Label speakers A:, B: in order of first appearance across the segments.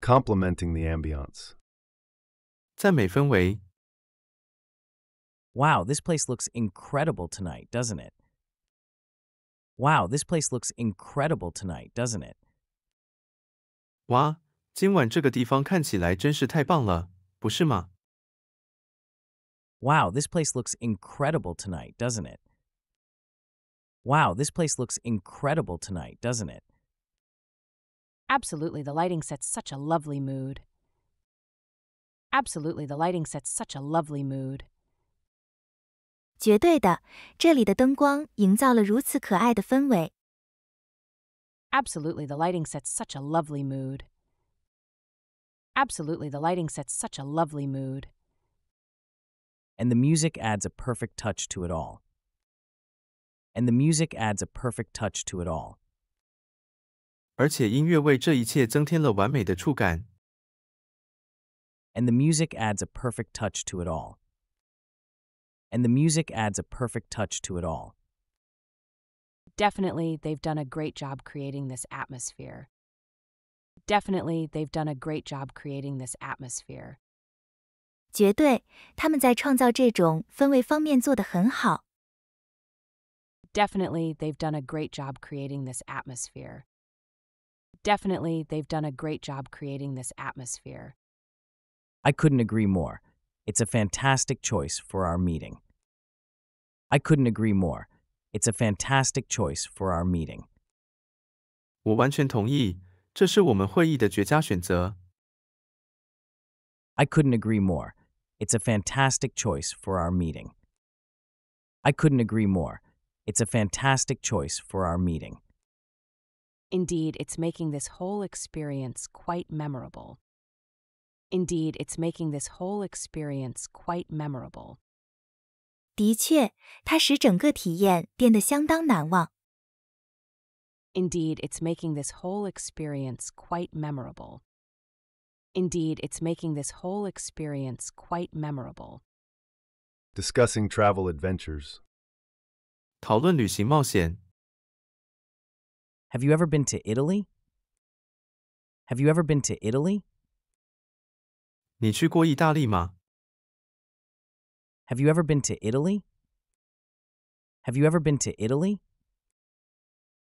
A: complimenting the ambiance.
B: 赞美氛围
C: Wow, this place looks incredible tonight, doesn't it? Wow, this place looks incredible tonight, doesn't it?
B: 哇，今晚这个地方看起来真是太棒了，不是吗
C: ？Wow, this place looks incredible tonight, doesn't it? Wow, this place looks incredible tonight, doesn't it?
D: Absolutely, the lighting sets such a lovely mood. Absolutely, the lighting sets such a lovely mood.
E: 绝对的，这里的灯光营造了如此可爱的氛围。
D: Absolutely, the lighting sets such a lovely mood. Absolutely, the lighting sets such a lovely mood.
C: And the music adds a perfect touch to it all. And the music adds a perfect touch to it all.
B: 而且音乐为这一切增添了完美的触感。
C: And the music adds a perfect touch to it all. And the music adds a perfect touch to it all.
D: Definitely, they've done a great job creating this atmosphere. Definitely, they've done a great job creating this atmosphere.
E: 绝对，他们在创造这种氛围方面做得很好。
D: Definitely, they've done a great job creating this atmosphere. Definitely, they've done a great job creating this atmosphere.
C: I couldn't agree more. It's a fantastic choice for our meeting. I couldn't agree more. It's a fantastic choice for our meeting.
B: 我完全同意，这是我们会议的绝佳选择。
C: I couldn't agree more. It's a fantastic choice for our meeting. I couldn't agree more. It's a fantastic choice for our meeting.
D: Indeed, it's making this whole experience quite memorable. Indeed, it's making this whole experience quite memorable.
E: 的确，它使整个体验变得相当难忘。
D: Indeed, it's making this whole experience quite memorable. Indeed, it's making this whole experience quite memorable.
A: Discussing travel adventures.
B: 讨论旅行冒险。
C: Have you ever been to Italy? Have you ever been to Italy?
B: 你去过意大利吗？
C: Have you ever been to Italy? Have you ever been to Italy?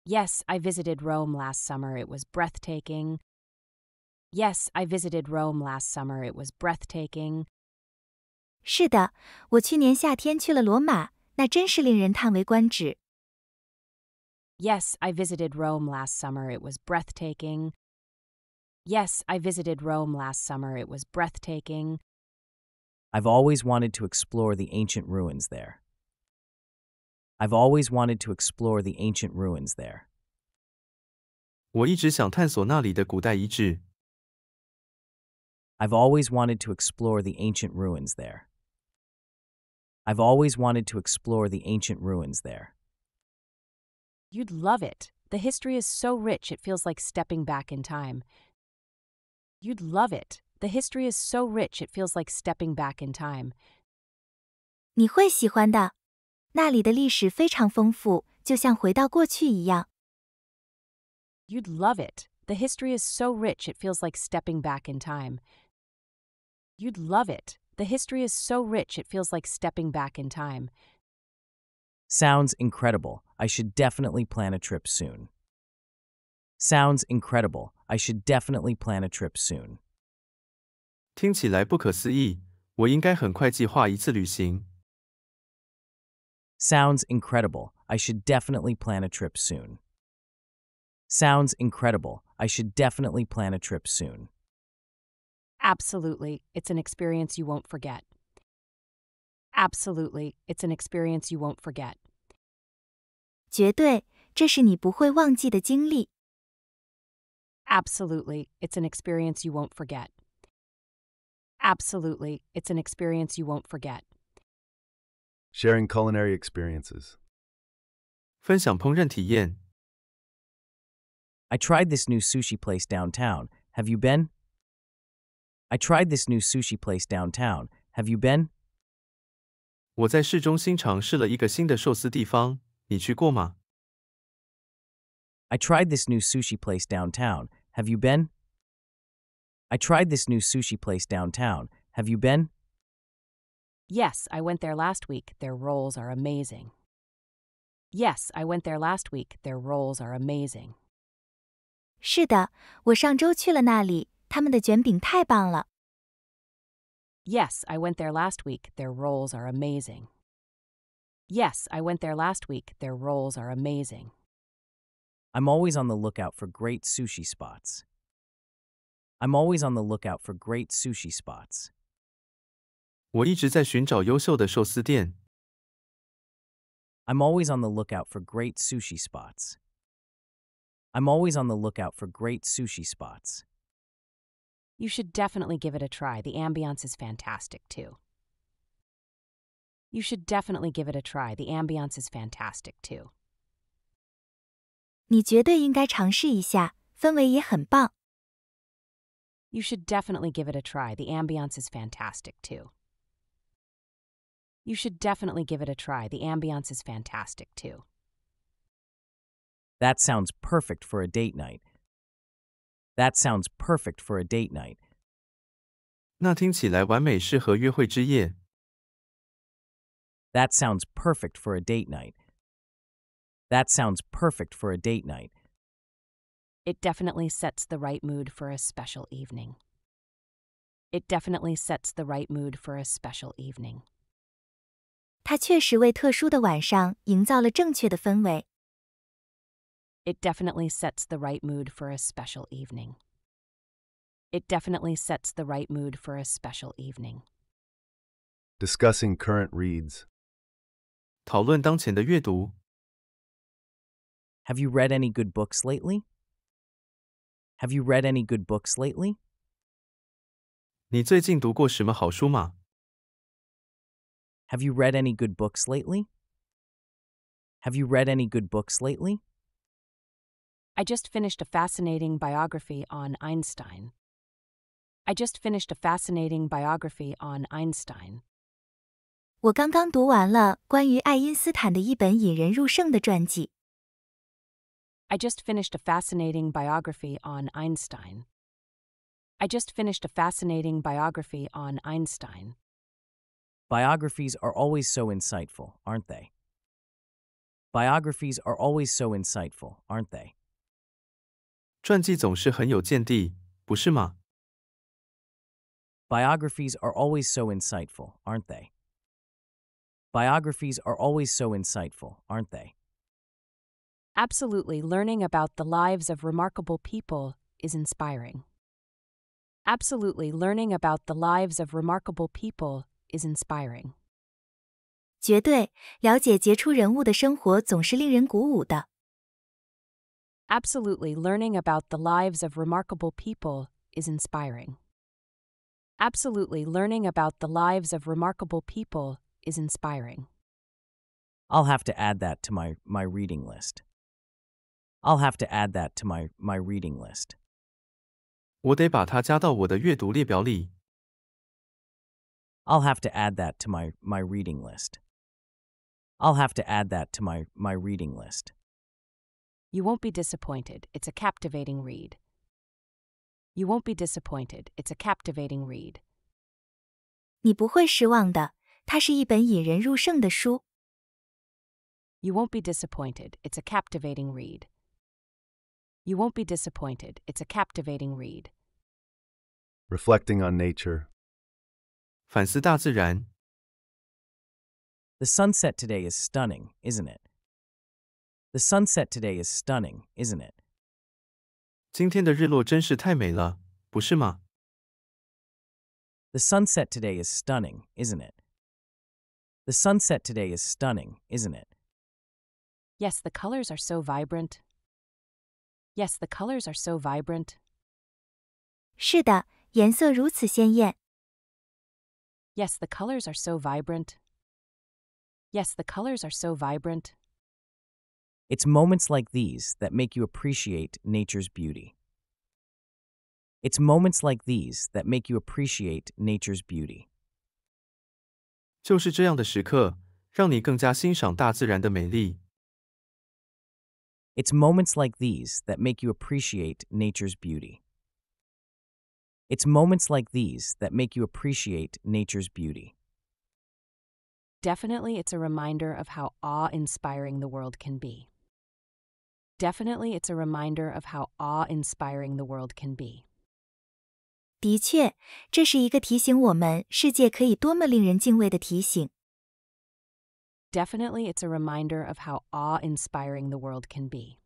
D: Yes, I visited Rome last summer. It was breathtaking. Yes, I visited Rome last summer. It was breathtaking.
E: 是的，我去年夏天去了罗马，那真是令人叹为观止。
D: Yes, I visited Rome last summer. It was breathtaking. Yes, I visited Rome last summer. It was breathtaking.
C: I've always wanted to explore the ancient ruins there. I've always wanted to explore the ancient ruins there.
B: 我一直想探索那里的古代遗址。
C: I've always wanted to explore the ancient ruins there. I've always wanted to explore the ancient ruins there.
D: You'd love it. The history is so rich it feels like stepping back in time. You'd love it. The history is so rich it feels like stepping back in time.
E: 你会喜欢的，那里的历史非常丰富，就像回到过去一样。
D: You'd love it. The history is so rich it feels like stepping back in time. You'd love it. The history is so rich it feels like stepping back in time.
C: Sounds incredible. I should definitely plan a trip soon. Sounds incredible. I should definitely plan a trip soon.
B: 听起来不可思议，我应该很快计划一次旅行。
C: Sounds incredible. I should definitely plan a trip soon. Sounds incredible. I should definitely plan a trip soon.
D: Absolutely. It's an experience you won't forget. Absolutely. It's an experience you won't forget.
E: 绝对，这是你不会忘记的经历。
D: Absolutely. It's an experience you won't forget. Absolutely. It's an experience you won't forget.
A: Sharing culinary experiences.
B: 分享烹饪体验。
C: I tried this new sushi place downtown. Have you been? I tried this new sushi place downtown. Have you been?
B: 我在市中心尝试了一个新的寿司地方， 你去过吗？
C: I tried this new sushi place downtown. Have you been? I tried this new sushi place downtown. Have you been?
D: Yes, I went there last week. Their rolls are amazing. Yes, I went there last week. Their rolls are amazing.
E: 是的，我上周去了那里，他们的卷饼太棒了。
D: Yes, I went there last week. Their rolls are amazing. Yes, I went there last week. Their rolls are amazing.
C: I'm always on the lookout for great sushi spots. I'm always on the lookout for great sushi spots.
B: 我一直在寻找优秀的寿司店。
C: I'm always on the lookout for great sushi spots. I'm always on the lookout for great sushi spots.
D: You should definitely give it a try. The ambiance is fantastic, too. You should definitely give it a try. The ambiance is fantastic, too.
E: 你绝对应该尝试一下，氛围也很棒。
D: You should definitely give it a try. The ambiance is fantastic, too. You should definitely give it a try. The ambiance is fantastic, too.
C: That sounds perfect for a date night. That sounds perfect for a date night.
B: 那听起来完美适合约会之夜。
C: That sounds perfect for a date night. That sounds perfect for a date night.
D: It definitely sets the right mood for a special evening. It definitely sets the right mood for a special evening.
E: 它确实为特殊的晚上营造了正确的氛围。
D: It definitely sets the right mood for a special evening. It definitely sets the right mood for a special evening.
A: Discussing current reads.
B: 讨论当前的阅读。
C: Have you read any good books lately? Have you read any good books lately?
B: 你最近读过什么好书吗？
C: Have you read any good books lately? Have you read any good books lately?
D: I just finished a fascinating biography on Einstein. I just finished a fascinating biography on Einstein.
E: 我刚刚读完了关于爱因斯坦的一本引人入胜的传记。
D: I just finished a fascinating biography on Einstein. I just finished a fascinating biography on Einstein.
C: Biographies are always so insightful, aren't they? Biographies are always so insightful, aren't they?
B: 传记总是很有见地，不是吗？
C: Biographies are always so insightful, aren't they? Biographies are always so insightful, aren't they?
D: Absolutely, learning about the lives of remarkable people is inspiring. Absolutely, learning about the lives of remarkable people is inspiring.
E: 绝对，了解杰出人物的生活总是令人鼓舞的。
D: Absolutely, learning about the lives of remarkable people is inspiring. Absolutely, learning about the lives of remarkable people is inspiring.
C: I'll have to add that to my, my reading list. I'll have to add that to my, my reading list.
B: 我得把它加到我的阅读列表里。
C: I'll have to add that to my, my reading list. I'll have to add that to my, my reading list.
D: You won't be disappointed. It's a captivating read. You won't be disappointed. It's a captivating read.
E: 你不会失望的， 它是一本引人入胜的书。
D: You won't be disappointed. It's a captivating read. You won't be disappointed. It's a captivating read.
A: Reflecting on nature.
B: 反思大自然。
C: The sunset today is stunning, isn't it? The sunset today is stunning, isn't it?
B: 今天的日落真是太美了，不是吗？
C: The sunset today is stunning, isn't it? The sunset today is stunning, isn't it?
D: Yes, the colors are so vibrant. Yes, the colors are so vibrant.
E: 是的，颜色如此鲜艳。
D: Yes, the colors are so vibrant. Yes, the colors are so vibrant.
C: It's moments like these that make you appreciate nature's beauty. It's moments like these that make you appreciate nature's beauty.
B: 就是这样的时刻，让你更加欣赏大自然的美丽。
C: It's moments like these that make you appreciate nature's beauty. It's moments like these that make you appreciate nature's beauty.
D: Definitely, it's a reminder of how awe inspiring the world can be. Definitely, it's a reminder of how awe inspiring the world can be.
E: 的确，这是一个提醒我们世界可以多么令人敬畏的提醒。
D: Definitely, it's a reminder of how awe inspiring the world can be.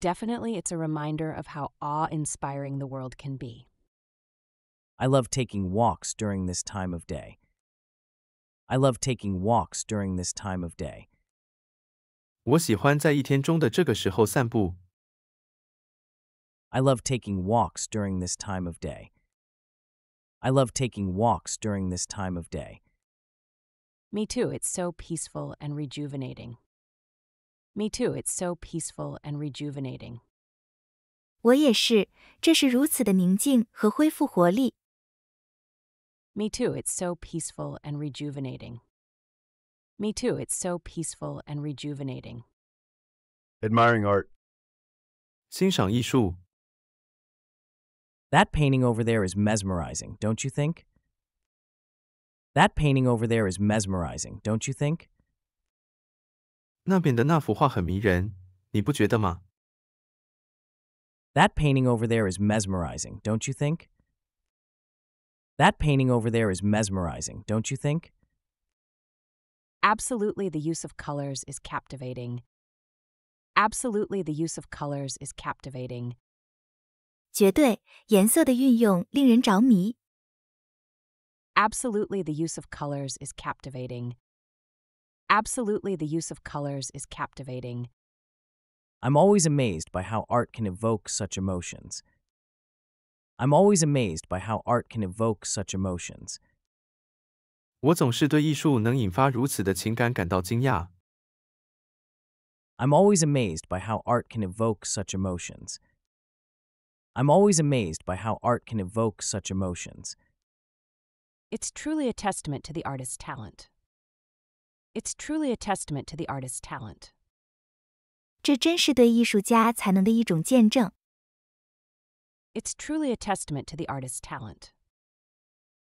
D: Definitely, it's a reminder of how awe inspiring the world can be.
C: I love taking walks during this time of day. I love taking walks during this time of day.
B: 我喜欢在一天中的这个时候散步。
C: I love taking walks during this time of day. I love taking walks during this time of day.
D: Me too, it's so peaceful and rejuvenating. Me too, it's so peaceful and rejuvenating.
E: 我也是，这是如此的宁静和恢复活力。
D: Me too, it's so peaceful and rejuvenating. Me too, it's so peaceful and rejuvenating.
A: Admiring art.
B: 欣赏艺术，
C: That painting over there is mesmerizing, don't you think? That painting over there is mesmerizing, don't you think?
B: 那边的那幅画很迷人，你不觉得吗？
C: That painting over there is mesmerizing, don't you think? That painting over there is mesmerizing, don't you think?
D: Absolutely, the use of colors is captivating. Absolutely, the use of colors is captivating.
E: 绝对，颜色的运用令人着迷。
D: Absolutely, the use of colors is captivating. Absolutely, the use of colors is captivating.
C: I'm always amazed by how art can evoke such emotions. I'm always amazed by how art can evoke such emotions.
B: 我总是对艺术能引发如此的情感感到惊讶。
C: I'm always amazed by how art can evoke such emotions. I'm always amazed by how art can evoke such emotions.
D: It's truly a testament to the artist's talent. It's truly a testament to the artist's talent.
E: 这真是对艺术家才能的一种见证。
D: It's truly a testament to the artist's talent.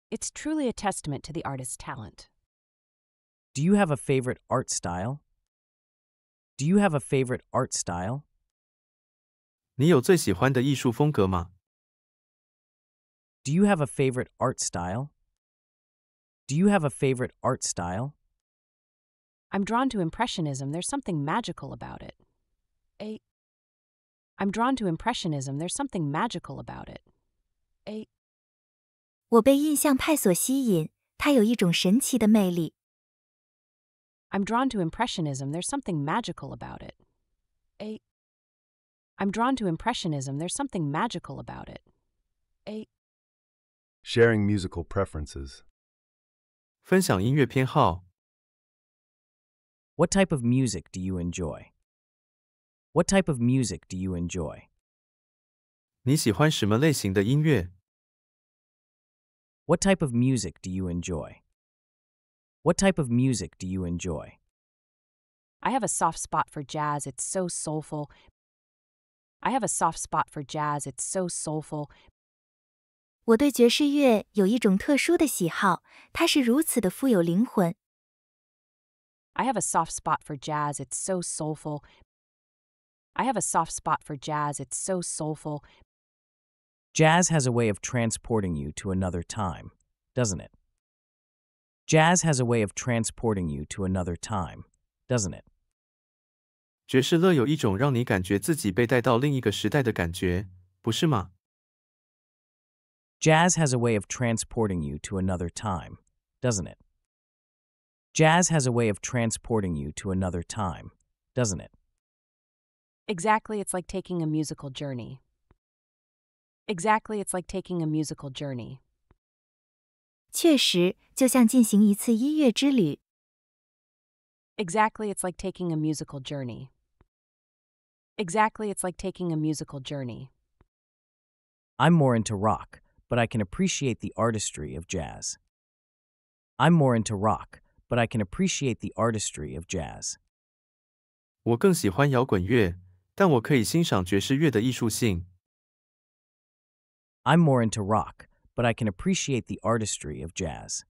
D: It's truly a testament to the artist's talent.
C: Do you have a favorite art style? Do you have a favorite art style?
B: 你有最喜欢的艺术风格吗？
C: Do you have a favorite art style? Do you have a favorite art style?
D: I'm drawn to Impressionism. There's something magical about it. A. I'm drawn to Impressionism. There's something magical about it. A.
E: 我被印象派所吸引，它有一种神奇的魅力。
D: I'm drawn to Impressionism. There's something magical about it. A. I'm drawn to Impressionism. There's something magical about it. A.
A: Sharing musical preferences.
B: 分享音乐偏好，
C: What type of music do you enjoy? What type of music do you enjoy?
B: 你喜欢什么类型的音乐？
C: What type of music do you enjoy? What type of music do you enjoy?
D: I have a soft spot for jazz. It's so soulful. I have a soft spot for jazz. It's so soulful.
E: 我对爵士乐有一种特殊的喜好，它是如此的富有灵魂。
D: I have a soft spot for jazz. It's so soulful. I have a soft spot for jazz. It's so soulful.
C: Jazz has a way of transporting you to another time, doesn't it? Jazz has a way of transporting you to another time, doesn't it?
B: 爵士乐有一种让你感觉自己被带到另一个时代的感觉，不是吗？
C: Jazz has a way of transporting you to another time, doesn't it? Jazz has a way of transporting you to another time, doesn't it?
D: Exactly, it's like taking a musical journey. Exactly, it's like taking a musical journey.
E: 确实，就像进行一次音乐之旅。
D: Exactly, it's like taking a musical journey. Exactly, it's like taking a musical journey.
C: I'm more into rock, but I can appreciate the artistry of jazz. I'm more into rock, but I can appreciate the artistry of jazz.
B: 我更喜欢摇滚乐，但我可以欣赏爵士乐的艺术性。
C: I'm more into rock, but I can appreciate the artistry of jazz.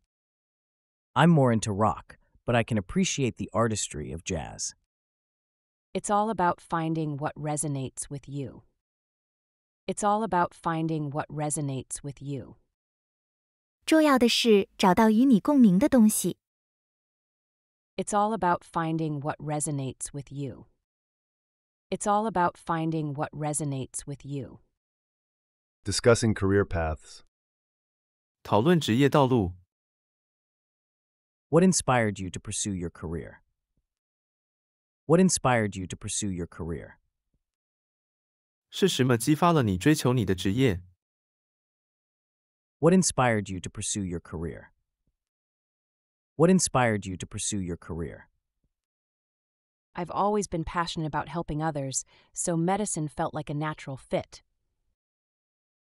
C: I'm more into rock, but I can appreciate the artistry of jazz.
D: It's all about finding what resonates with you. It's all about finding what resonates with you.
E: 重要的是找到与你共鸣的东西。
D: It's all about finding what resonates with you. It's all about finding what resonates with you.
A: Discussing career paths.
B: 讨论职业道路。
C: What inspired you to pursue your career? What inspired you to pursue your career?
B: 是什么激发了你追求你的职业？
C: What inspired you to pursue your career? What inspired you to pursue your career?
D: I've always been passionate about helping others, so medicine felt like a natural fit.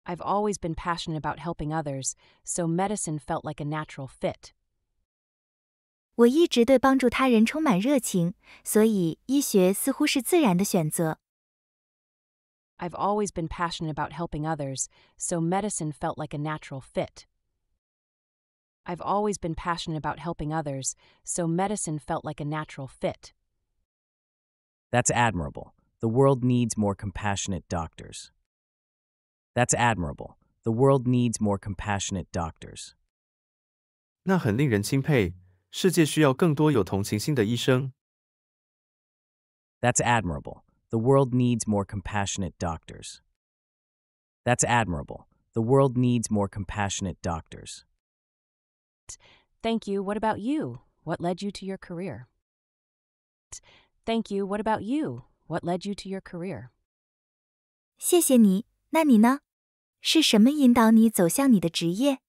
D: I've always been passionate about helping others, so medicine felt like a natural fit.
E: 我一直对帮助他人充满热情，所以医学似乎是自然的选择。
D: I've always been passionate about helping others, so medicine felt like a natural fit. I've always been passionate about helping others, so medicine felt like a natural fit.
C: That's admirable. The world needs more compassionate doctors. That's admirable. The world needs more compassionate doctors.
B: 那很令人钦佩。 世界需要更多有同情心的医生。
C: That's admirable. The world needs more compassionate doctors. That's admirable. The world needs more compassionate doctors.
D: Thank you. What about you? What led you to your career? Thank you. What about you? What led you to your career?
E: 谢谢你，那你呢？是什么引导你走向你的职业？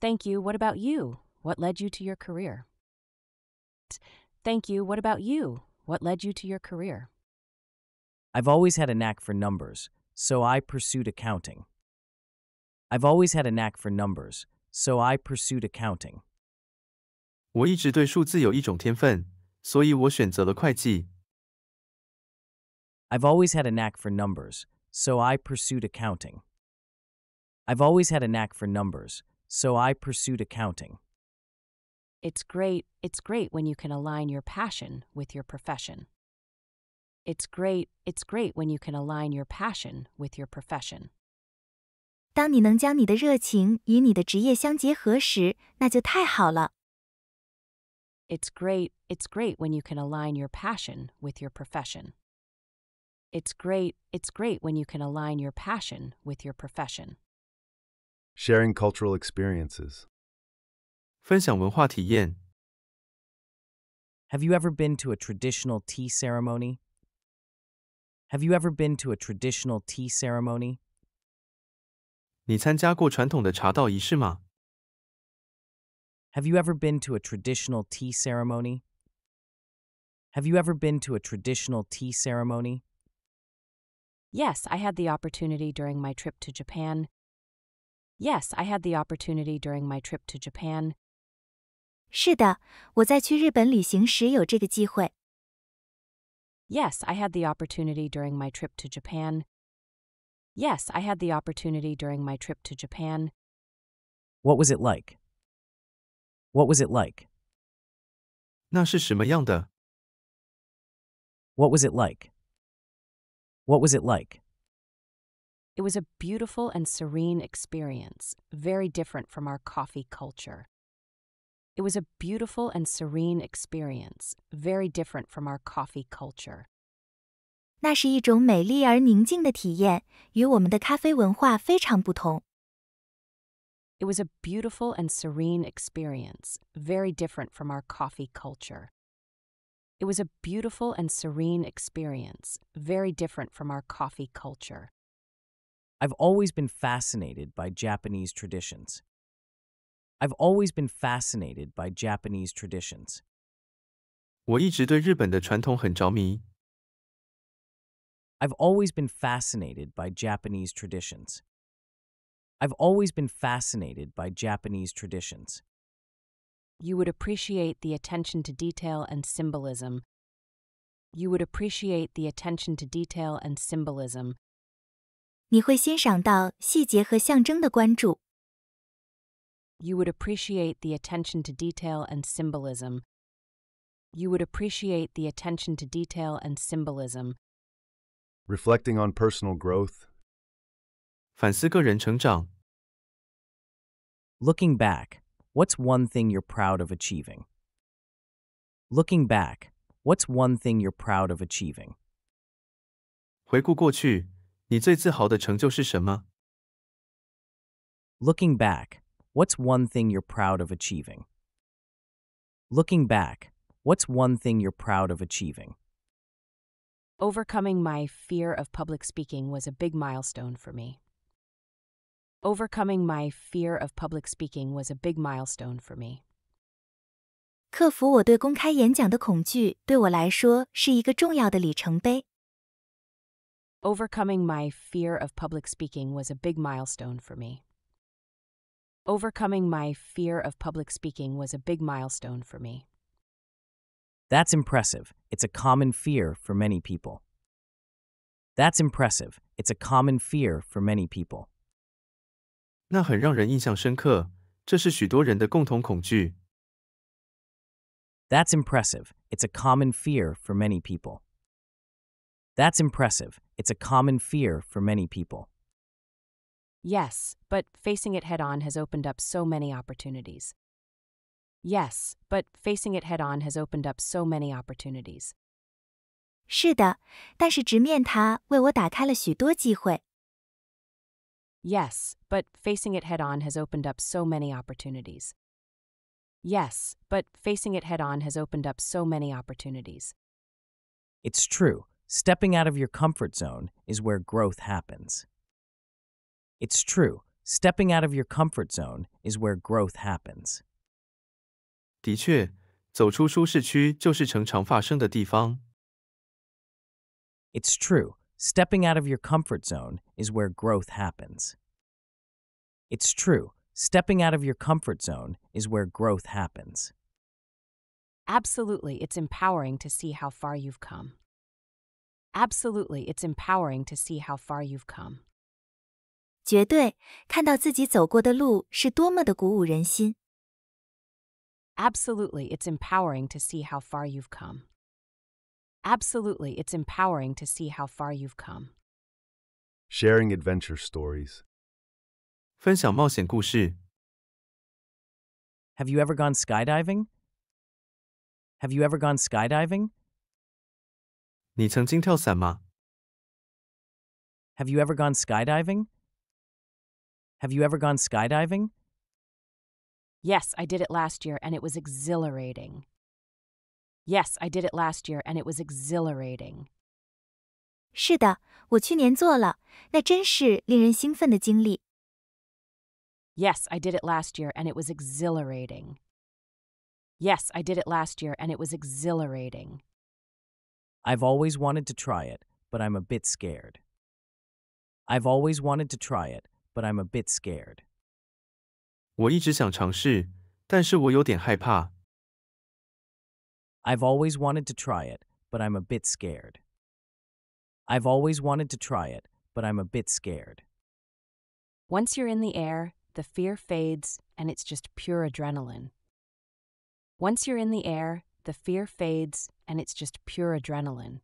D: Thank you. What about you? What led you to your career? Thank you. What about you? What led you to your career?
C: I've always had a knack for numbers, so I pursued accounting. I've always had a knack for numbers, so I pursued accounting.
B: 我一直对数字有一种天分，所以我选择了会计。
C: I've always had a knack for numbers, so I pursued accounting. I've always had a knack for numbers, so I pursued accounting.
D: It's great. It's great when you can align your passion with your profession. It's great. It's great when you can align your passion with your profession.
E: 当你能将你的热情与你的职业相结合时，那就太好了。
D: It's great. It's great when you can align your passion with your profession. It's great. It's great when you can align your passion with your profession.
A: Sharing cultural experiences.
B: 分享文化体验。
C: Have you ever been to a traditional tea ceremony? Have you ever been to a traditional tea ceremony?
B: 你参加过传统的茶道仪式吗？
C: Have you ever been to a traditional tea ceremony? Have you ever been to a traditional tea ceremony?
D: Yes, I had the opportunity during my trip to Japan. Yes, I had the opportunity during my trip to Japan.
E: 是的，我在去日本旅行时有这个机会。
D: Yes, I had the opportunity during my trip to Japan. Yes, I had the opportunity during my trip to Japan.
C: What was it like? What was it like?
B: 那是什么样的？
C: What was it like? What was it like?
D: It was a beautiful and serene experience, very different from our coffee culture. It was a beautiful and serene experience, very different from our coffee culture.
E: 那是一种美丽而宁静的体验，与我们的咖啡文化非常不同。
D: It was a beautiful and serene experience, very different from our coffee culture. It was a beautiful and serene experience, very different from our coffee culture.
C: I've always been fascinated by Japanese traditions. I've always been fascinated by Japanese traditions.
B: 我一直对日本的传统很着迷。
C: I've always been fascinated by Japanese traditions. I've always been fascinated by Japanese traditions.
D: You would appreciate the attention to detail and symbolism. You would appreciate the attention to detail and symbolism.
E: 你会欣赏到细节和象征的关注。
D: You would appreciate the attention to detail and symbolism. You would appreciate the attention to detail and symbolism.
A: reflecting on personal growth,
B: 反思个人成长。
C: Looking back, what's one thing you're proud of achieving? Looking back, what's one thing you're proud of achieving?
B: 回顾过去，你最自豪的成就是什么？
C: Looking back, what's one thing you're proud of achieving? Looking back, what's one thing you're proud of achieving?
D: Overcoming my fear of public speaking was a big milestone for me. Overcoming my fear of public speaking was a big milestone for me.
E: 克服我对公开演讲的恐惧，对我来说是一个重要的里程碑。
D: Overcoming my fear of public speaking was a big milestone for me. Overcoming my fear of public speaking was a big milestone for me.
C: That's impressive. It's a common fear for many people. That's impressive. It's a common fear for many people.
B: 那很让人印象深刻，这是许多人的共同恐惧。
C: That's impressive. It's a common fear for many people. That's impressive. It's a common fear for many people.
D: Yes, but facing it head on has opened up so many opportunities. Yes, but facing it head on has opened up so many opportunities.
E: 是的，但是直面它为我打开了许多机会。
D: Yes, but facing it head on has opened up so many opportunities. Yes, but facing it head on has opened up so many opportunities.
C: It's true. Stepping out of your comfort zone is where growth happens. It's true. Stepping out of your comfort zone is where growth happens.
B: 的确，走出舒适区就是成长发生的地方。
C: It's true. Stepping out of your comfort zone is where growth happens. It's true. Stepping out of your comfort zone is where growth happens.
D: Absolutely, it's empowering to see how far you've come. Absolutely, it's empowering to see how far you've come.
E: 绝对看到自己走过的路是多么的鼓舞人心。
D: Absolutely, it's empowering to see how far you've come. Absolutely, it's empowering to see how far you've come.
A: sharing adventure stories,
B: 分享冒险故事。
C: Have you ever gone skydiving? Have you ever gone skydiving?
B: 你曾经跳伞吗？
C: Have you ever gone skydiving? Have you ever gone skydiving?
D: Yes, I did it last year and it was exhilarating. Yes, I did it last year and it was exhilarating.
E: 是的，我去年做了，那真是令人兴奋的经历。
D: Yes, I did it last year and it was exhilarating. Yes, I did it last year and it was exhilarating.
C: I've always wanted to try it, but I'm a bit scared. I've always wanted to try it, but I'm a bit scared.
B: 我一直想尝试，但是我有点害怕。
C: I've always wanted to try it, but I'm a bit scared. I've always wanted to try it, but I'm a bit scared.
D: Once you're in the air, the fear fades and it's just pure adrenaline. Once you're in the air, the fear fades and it's just pure adrenaline.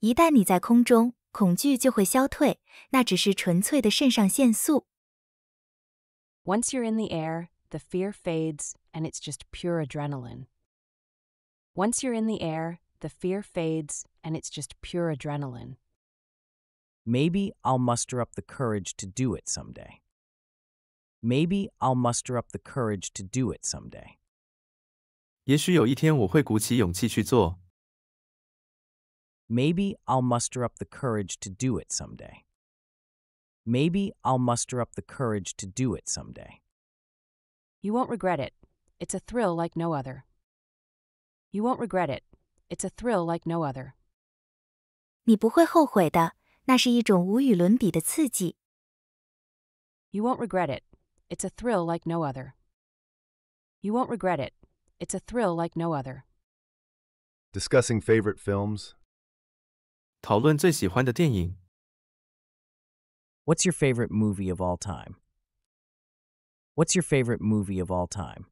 E: 一旦你在空中， 恐惧就会消退，那只是纯粹的肾上腺素。
D: Once you're in the air, the fear fades and it's just pure adrenaline. Once you're in the air, the fear fades and it's just pure adrenaline.
C: Maybe I'll muster up the courage to do it someday. Maybe I'll muster up the courage to do it someday.
B: 也许有一天我会鼓起勇气去做。
C: Maybe I'll muster up the courage to do it someday. Maybe I'll muster up the courage to do it someday.
D: You won't regret it. It's a thrill like no other. You won't regret it. It's a thrill like no other.
E: 你不会后悔的，那是一种无与伦比的刺激。
D: You won't regret it. It's a thrill like no other. You won't regret it. It's a thrill like no other.
A: discussing favorite films,
B: 讨论最喜欢的电影。
C: What's your favorite movie of all time? What's your favorite movie of all time?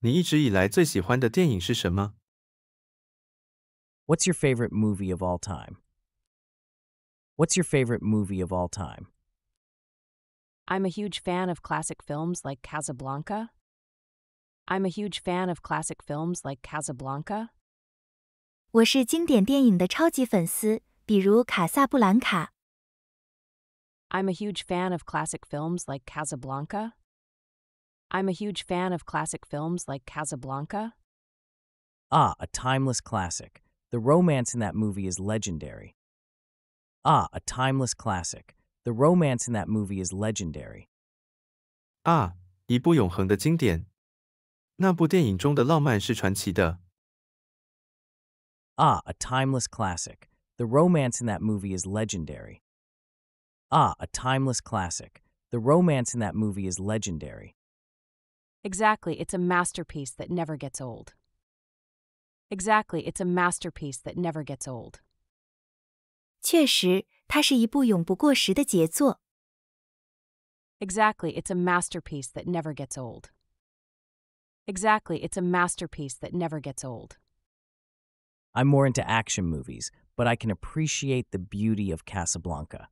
B: 你一直以来最喜欢的电影是什么？
C: What's your favorite movie of all time? What's your favorite movie of all time?
D: I'm a huge fan of classic films like Casablanca. I'm a huge fan of classic films like Casablanca.
E: 我是经典电影的超级粉丝，比如《卡萨布兰卡》。
D: I'm a huge fan of classic films like Casablanca. I'm a huge fan of classic films like Casablanca.
C: Ah, a timeless classic. The romance in that movie is legendary. Ah, a timeless classic. The romance in that movie is legendary.
B: 啊，一部永恒的经典。那部电影中的浪漫是传奇的。
C: Ah, a timeless classic. The romance in that movie is legendary. Ah, a timeless classic. The romance in that movie is legendary.
D: Exactly, it's a masterpiece that never gets old. Exactly, it's a masterpiece that never gets old.
E: 确实，它是一部永不过时的杰作。
D: Exactly, it's a masterpiece that never gets old. Exactly, it's a masterpiece that never gets old.
C: I'm more into action movies, but I can appreciate the beauty of Casablanca.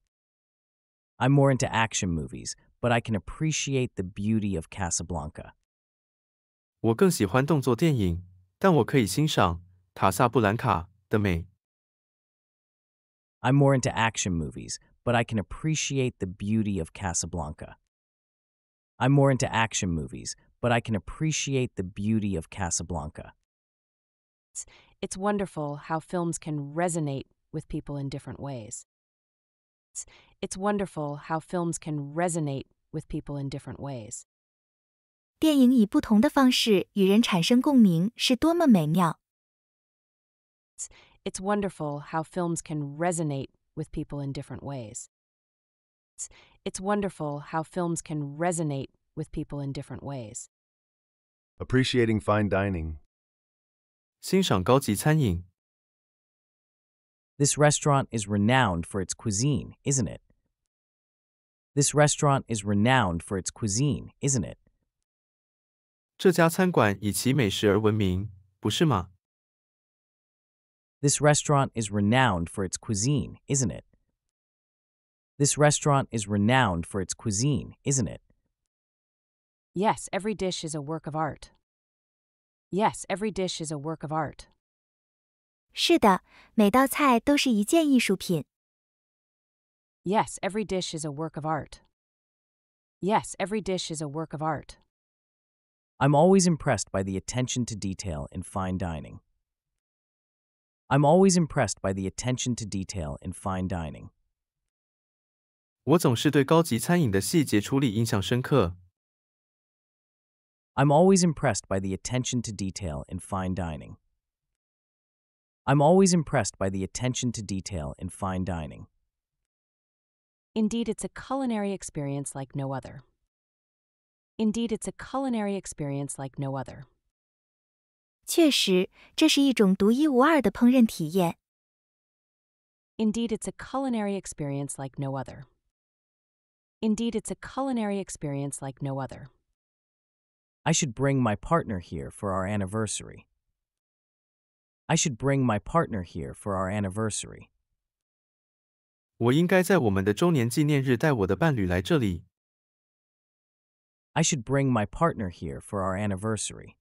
C: I'm more into action movies, but I can appreciate the beauty of Casablanca.
B: 我更喜欢动作电影，但我可以欣赏《塔萨布兰卡》的美。
C: I'm more into action movies, but I can appreciate the beauty of Casablanca. I'm more into action movies, but I can appreciate the beauty of Casablanca.
D: It's wonderful how films can resonate with people in different ways. It's, it's wonderful how films can resonate with people in different ways.
E: 电影以不同的方式与人产生共鸣，是多么美妙！
D: It's wonderful how films can resonate with people in different ways. It's, it's wonderful how films can resonate with people in different ways.
A: Appreciating fine dining.
B: 欣赏高级餐饮。
C: This restaurant is renowned for its cuisine, isn't it? This restaurant is renowned for its cuisine, isn't it?
B: 这家餐馆以其美食而闻名，不是吗？
C: This restaurant is renowned for its cuisine, isn't it? This restaurant is renowned for its cuisine, isn't it?
D: Yes, every dish is a work of art. Yes, every dish is a work of art.
E: 是的，每道菜都是一件艺术品。
D: Yes, every dish is a work of art. Yes, every dish is a work of art.
C: I'm always impressed by the attention to detail in fine dining. I'm always impressed by the attention to detail in fine dining.
B: 我总是对高级餐饮的细节处理印象深刻。
C: I'm always impressed by the attention to detail in fine dining. I'm always impressed by the attention to detail in fine dining.
D: Indeed, it's a culinary experience like no other. Indeed, it's a culinary experience like no other.
E: 确实，这是一种独一无二的烹饪体验。
D: Indeed, it's a culinary experience like no other. Indeed, it's a culinary experience like no other.
C: I should bring my partner here for our anniversary. I should bring my partner here for our anniversary.
B: 我应该在我们的周年纪念日带我的伴侣来这里。
C: I should bring my partner here for our anniversary.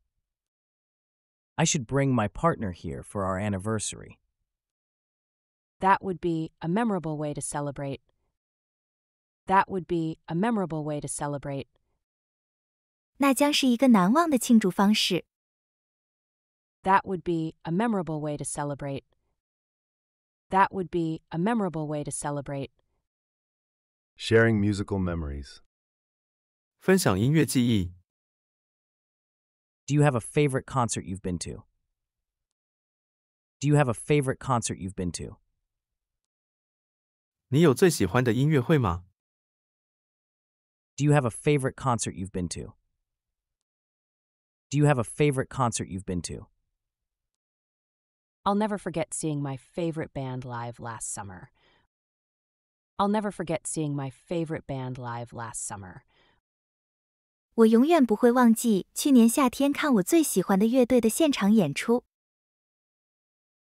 C: I should bring my partner here for our anniversary.
D: That would be a memorable way to celebrate. That would be a memorable way to celebrate.
E: 那将是一个难忘的庆祝方式。
D: That would be a memorable way to celebrate. That would be a memorable way to celebrate.
A: Sharing musical memories.
B: 分享音乐记忆。
C: Do you have a favorite concert you've been to? Do you have a favorite concert you've been to?
B: 你有最喜欢的音乐会吗？
C: Do you have a favorite concert you've been to? Do you have a favorite concert you've been to?
D: I'll never forget seeing my favorite band live last summer. I'll never forget seeing my favorite band live last summer.
E: 我永远不会忘记去年夏天看我最喜欢的乐队的现场演出。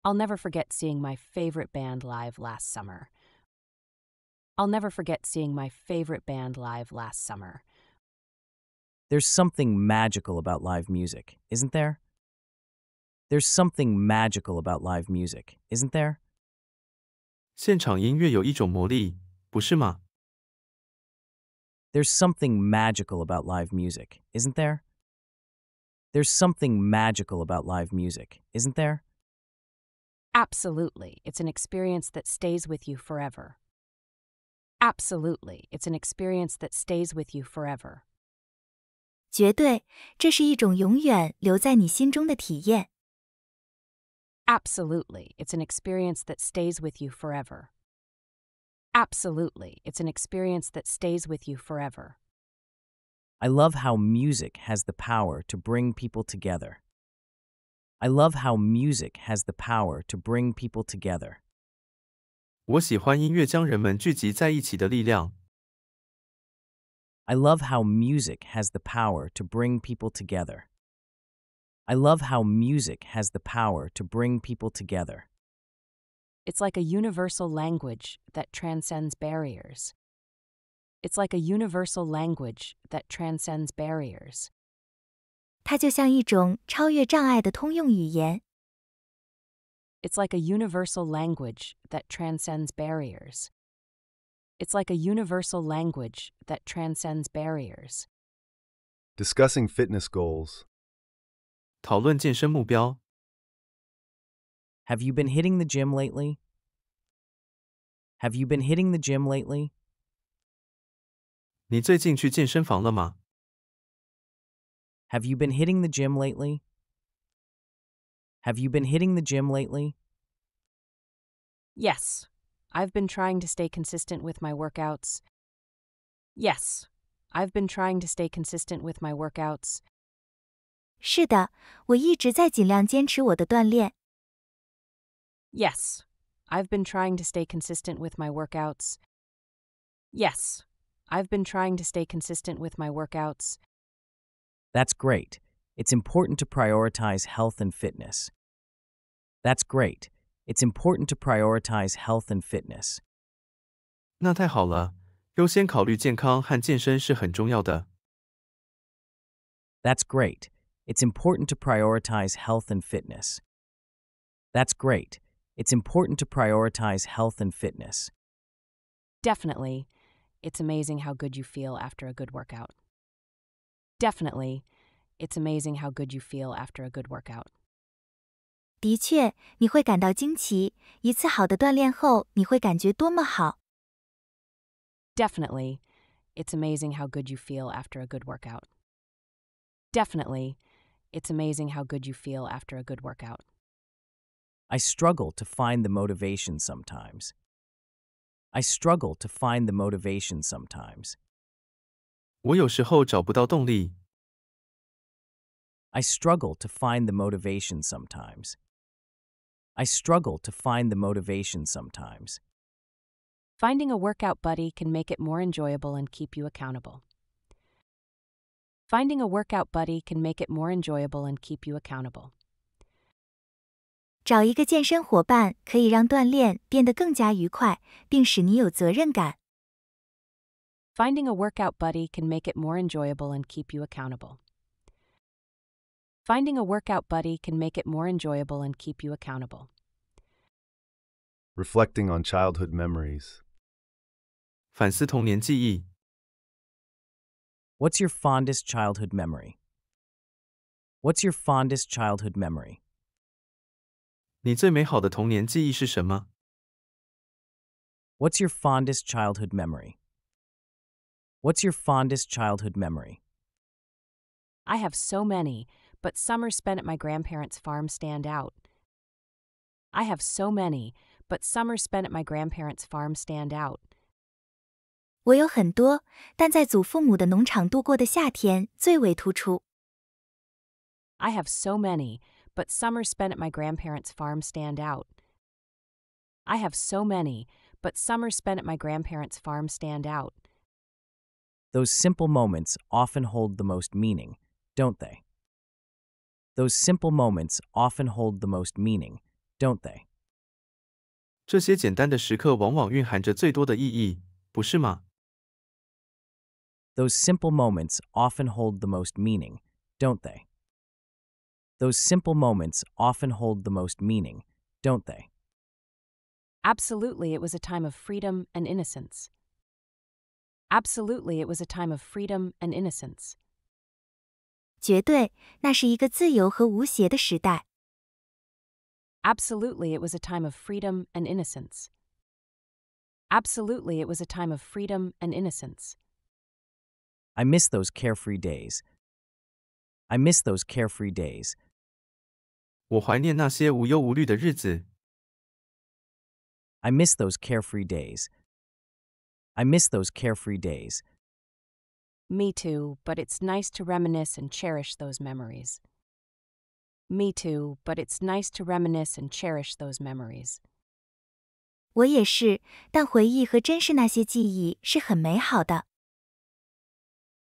D: I'll never forget seeing my favorite band live last summer. I'll never forget seeing my favorite band live last summer.
C: There's something magical about live music, isn't there? There's something magical about live music, isn't there?
B: 现场音乐有一种魔力，不是吗？
C: There's something magical about live music, isn't there? There's something magical about live music, isn't there?
D: Absolutely, it's an experience that stays with you forever. Absolutely, it's an experience that stays with you forever.
E: 绝对，这是一种永远留在你心中的体验。
D: Absolutely, it's an experience that stays with you forever. Absolutely, it's an experience that stays with you forever.
C: I love how music has the power to bring people together. I love how music has the power to bring people together.
B: 我喜欢音乐将人们聚集在一起的力量。
C: I love how music has the power to bring people together. I love how music has the power to bring people together.
D: It's like a universal language that transcends barriers. It's like a universal language that transcends barriers.
E: 它就像一种超越障碍的通用语言。
D: It's like a universal language that transcends barriers. It's like a universal language that transcends barriers.
A: Discussing fitness goals.
B: 讨论健身目标。
C: Have you been hitting the gym lately? Have you been hitting the gym lately?
B: 你最近去健身房了吗？
C: Have you been hitting the gym lately? Have you been hitting the gym lately?
D: Yes, I've been trying to stay consistent with my workouts. Yes, I've been trying to stay consistent with my workouts.
E: 是的，我一直在尽量坚持我的锻炼。
D: Yes, I've been trying to stay consistent with my workouts. Yes, I've been trying to stay consistent with my workouts.
C: That's great. It's important to prioritize health and fitness. That's great. It's important to prioritize health and fitness.
B: 那太好了，优先考虑健康和健身是很重要的。
C: That's great. It's important to prioritize health and fitness. That's great. It's important to prioritize health and fitness.
D: Definitely, it's amazing how good you feel after a good workout. Definitely, it's amazing how good you feel after a good workout.
E: 的确，你会感到惊奇。一次好的锻炼后，你会感觉多么好。
D: Definitely, it's amazing how good you feel after a good workout. Definitely, it's amazing how good you feel after a good workout.
C: I struggle to find the motivation sometimes. I struggle to find the motivation sometimes.
B: 我有时候找不到动力。
C: I struggle to find the motivation sometimes. I struggle to find the motivation sometimes.
D: Finding a workout buddy can make it more enjoyable and keep you accountable. Finding a workout buddy can make it more enjoyable and keep you accountable.
E: 找一个健身伙伴可以让锻炼变得更加愉快，并使你有责任感。
D: Finding a workout buddy can make it more enjoyable and keep you accountable. Finding a workout buddy can make it more enjoyable and keep you accountable.
A: Reflecting on childhood memories.
B: 反思童年记忆。
C: What's your fondest childhood memory? What's your fondest childhood memory?
B: 你最美好的童年记忆是什么？
C: What's your fondest childhood memory? What's your fondest childhood memory?
D: I have so many, but summers spent at my grandparents' farm stand out. I have so many, but summers spent at my grandparents' farm stand out.
E: 我有很多，但在祖父母的农场度过的夏天最为突出。
D: I have so many, but summers spent at my grandparents' farm stand out. I have so many, but summers spent at my grandparents' farm stand out.
C: Those simple moments often hold the most meaning, don't they? Those simple moments often hold the most meaning, don't they?
B: 这些简单的时刻往往蕴含着最多的意义，不是吗？
C: Those simple moments often hold the most meaning, don't they? Those simple moments often hold the most meaning, don't they?
D: Absolutely, it was a time of freedom and innocence. Absolutely, it was a time of freedom and innocence.
E: 绝对，那是一个自由和无邪的时代。
D: Absolutely, it was a time of freedom and innocence. Absolutely, it was a time of freedom and innocence.
C: I miss those carefree days. I miss those carefree days.
B: 我怀念那些无忧无虑的日子。
C: I miss those carefree days. I miss those carefree days.
D: Me too, but it's nice to reminisce and cherish those memories. Me too, but it's nice to reminisce and cherish those memories.
E: 我也是，但回忆和珍视那些记忆是很美好的。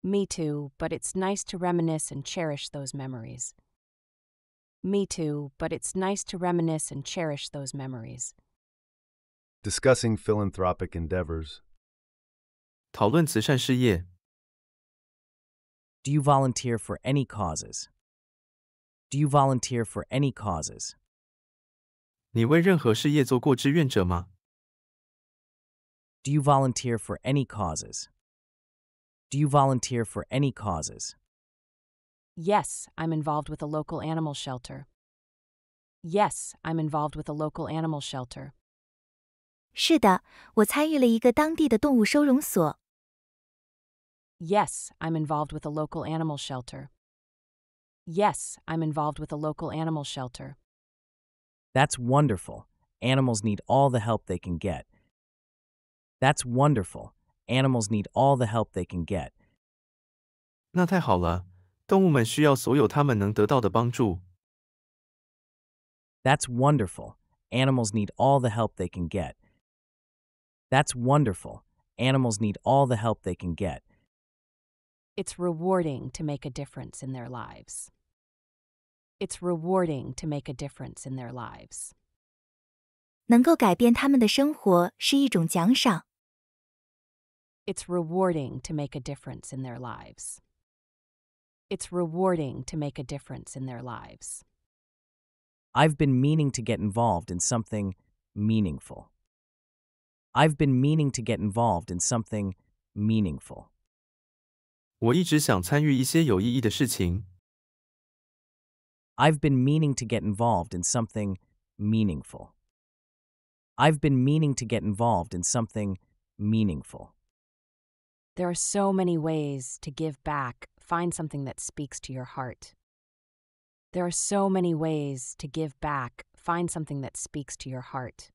D: Me too, but it's nice to reminisce and cherish those memories. Me too, but it's nice to reminisce and cherish those memories.
A: Discussing philanthropic endeavors.
B: 讨论慈善事业，
C: Do you volunteer for any causes? Do you volunteer for any causes?
B: 你为任何事业做过志愿者吗？
C: Do you volunteer for any causes? Do you volunteer for any causes?
D: Yes, I'm involved with a local animal shelter. Yes, I'm involved with a local animal shelter.
E: 是的，我参与了一个当地的动物收容所。
D: Yes, I'm involved with a local animal shelter. Yes, I'm involved with a local animal shelter.
C: That's wonderful. Animals need all the help they can get. That's wonderful. Animals need all the help they can get.
B: 那太好了，动物们需要所有它们能得到的帮助。
C: That's wonderful. Animals need all the help they can get. That's wonderful. Animals need all the help they can get.
D: It's rewarding to make a difference in their lives. It's rewarding to make a difference in their lives.
E: 能够改变他们的生活是一种奖赏。
D: It's rewarding to make a difference in their lives. It's rewarding to make a difference in their lives.
C: I've been meaning to get involved in something meaningful. I've been meaning to get involved in something meaningful.
B: 我一直想参与一些有意义的事情。
C: I've been meaning to get involved in something meaningful. I've been meaning to get involved in something meaningful.
D: There are so many ways to give back, find something that speaks to your heart. There are so many ways to give back, find something that speaks to your heart.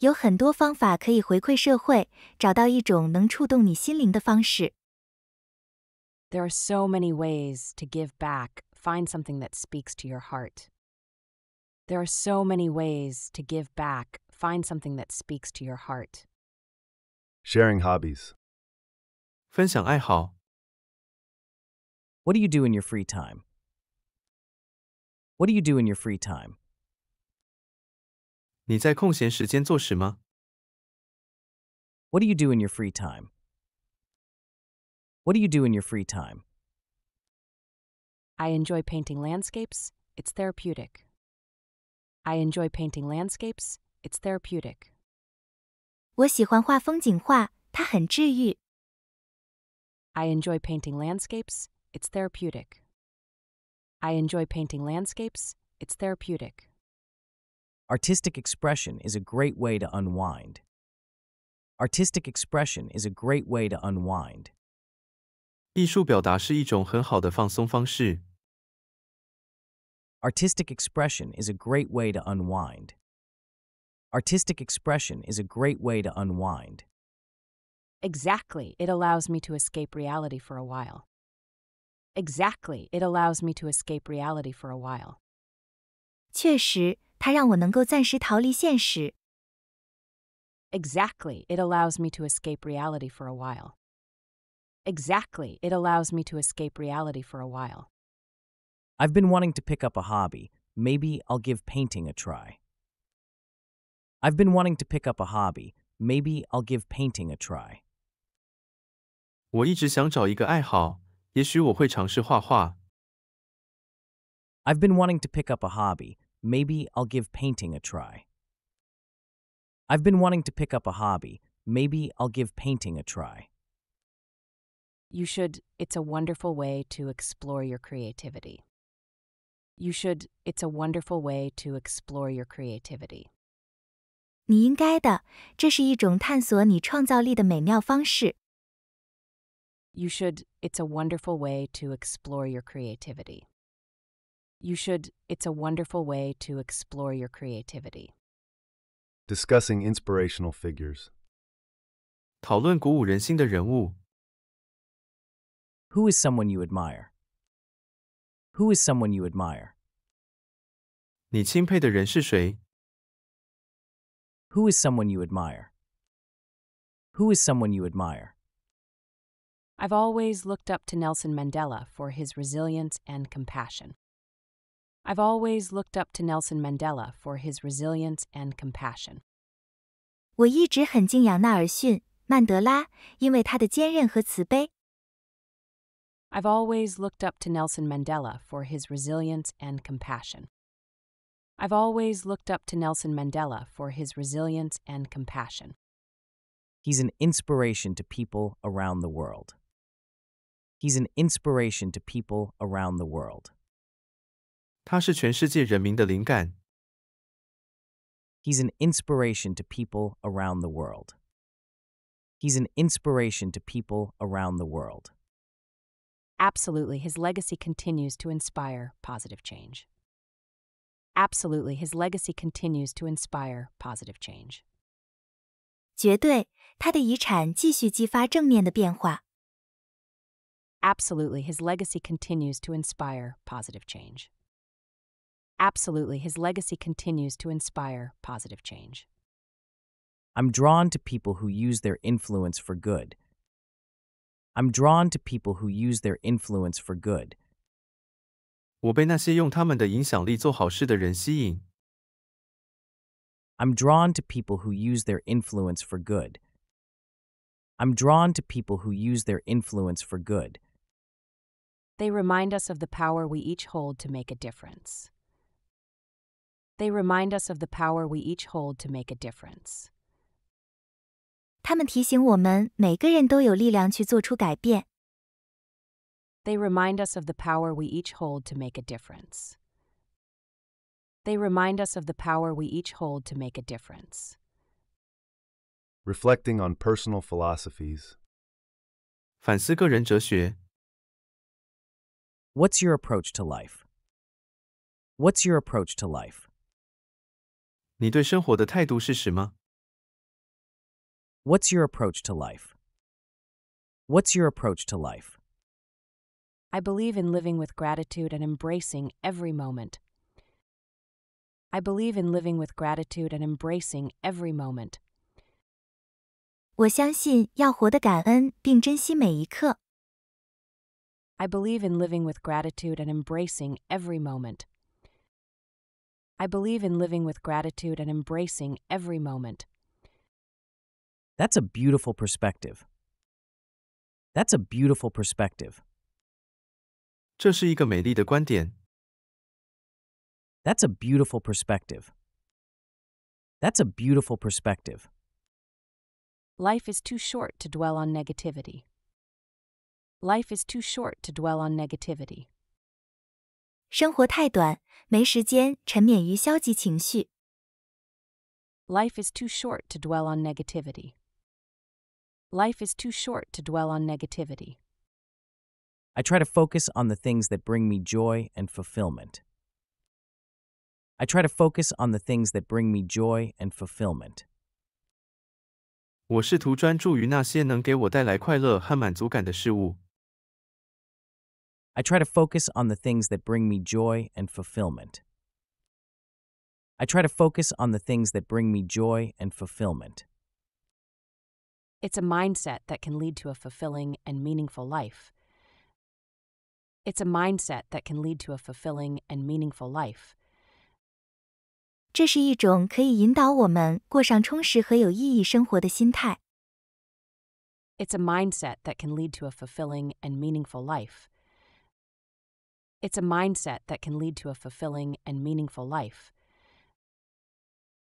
E: 有很多方法可以回馈社会，找到一种能触动你心灵的方式。
D: There are so many ways to give back, find something that speaks to your heart. There are so many ways to give back, find something that speaks to your heart.
A: Sharing hobbies.
B: 分享爱好，
C: What do you do in your free time? What do you do in your free time?
B: 你在空闲时间做什么？
C: What do you do in your free time? What do you do in your free time?
D: I enjoy painting landscapes, it's therapeutic. I enjoy painting landscapes, it's therapeutic.
E: 我喜欢画风景画，它很治愈。
D: I enjoy painting landscapes, it's therapeutic. I enjoy painting landscapes, it's therapeutic.
C: Artistic expression is a great way to unwind. Artistic expression is a great way to unwind.
B: 艺术表达是一种很好的放松方式。
C: Artistic expression is a great way to unwind. Artistic expression is a great way to unwind.
D: Exactly, it allows me to escape reality for a while. Exactly, it allows me to escape reality for a while.
E: 确实，它让我能够暂时逃离现实。
D: Exactly, it allows me to escape reality for a while. Exactly, it allows me to escape reality for a while.
C: I've been wanting to pick up a hobby. Maybe I'll give painting a try. I've been wanting to pick up a hobby. Maybe I'll give painting a try.
B: 我一直想找一个爱好，也许我会尝试画画。
C: I've been wanting to pick up a hobby. Maybe I'll give painting a try. I've been wanting to pick up a hobby. Maybe I'll give painting a try.
D: You should, it's a wonderful way to explore your creativity. You should, it's a wonderful way to explore your creativity.
E: 你应该的，这是一种探索你创造力的美妙方式。
D: You should, it's a wonderful way to explore your creativity. You should, it's a wonderful way to explore your creativity.
A: Discussing inspirational figures.
B: 讨论鼓舞人心的人物。
C: Who is someone you admire? Who is someone you admire?
B: 你钦佩的人是谁？
C: Who is someone you admire? Who is someone you admire?
D: I've always looked up to Nelson Mandela for his resilience and compassion. I've always looked up to Nelson Mandela for his resilience and compassion.
E: 我一直很敬仰纳尔逊·曼德拉，因为他的坚韧和慈悲。
D: I've always looked up to Nelson Mandela for his resilience and compassion. I've always looked up to Nelson Mandela for his resilience and compassion.
C: He's an inspiration to people around the world. He's an inspiration to people around the world.
B: 他是全世界人民的灵感。
C: He's an inspiration to people around the world. He's an inspiration to people around the world.
D: Absolutely, his legacy continues to inspire positive change. Absolutely, his legacy continues to inspire positive change.
E: 绝对，他的遗产继续激发正面的变化。
D: Absolutely, his legacy continues to inspire positive change. Absolutely, his legacy continues to inspire positive change.
C: I'm drawn to people who use their influence for good. I'm drawn to people who use their influence for good.
B: 我被那些用他们的影响力做好事的人吸引。
C: I'm drawn to people who use their influence for good. I'm drawn to people who use their influence for good.
D: They remind us of the power we each hold to make a difference. They remind us of the power we each hold to make a difference.
E: 他们提醒我们，每个人都有力量去做出改变。
D: They remind us of the power we each hold to make a difference. They remind us of the power we each hold to make a difference.
A: Reflecting on personal philosophies.
B: 反思个人哲学。
C: What's your approach to life? What's your approach to life?
B: 你对生活的态度是什么？
C: What's your approach to life? What's your approach to life?
D: I believe in living with gratitude and embracing every moment. I believe in living with gratitude and embracing every moment.
E: 我相信要活得感恩并珍惜每一刻。
D: I believe in living with gratitude and embracing every moment. I believe in living with gratitude and embracing every moment.
C: That's a beautiful perspective. That's a beautiful perspective.
B: 这是一个美丽的观点。
C: That's a beautiful perspective. That's a beautiful perspective.
D: Life is too short to dwell on negativity. Life is too short to dwell on negativity.
E: 生活太短，没时间沉湎于消极情绪。
D: Life is too short to dwell on negativity. Life is too short to dwell on negativity.
C: I try to focus on the things that bring me joy and fulfillment. I try to focus on the things that bring me joy and fulfillment.
B: 我试图专注于那些能给我带来快乐和满足感的事物。
C: I try to focus on the things that bring me joy and fulfillment. I try to focus on the things that bring me joy and fulfillment.
D: It's a mindset that can lead to a fulfilling and meaningful life. It's a mindset that can lead to a fulfilling and meaningful life.
E: 这是一种可以引导我们过上充实和有意义生活的心态。
D: It's a mindset that can lead to a fulfilling and meaningful life. It's a mindset that can lead to a fulfilling and meaningful life.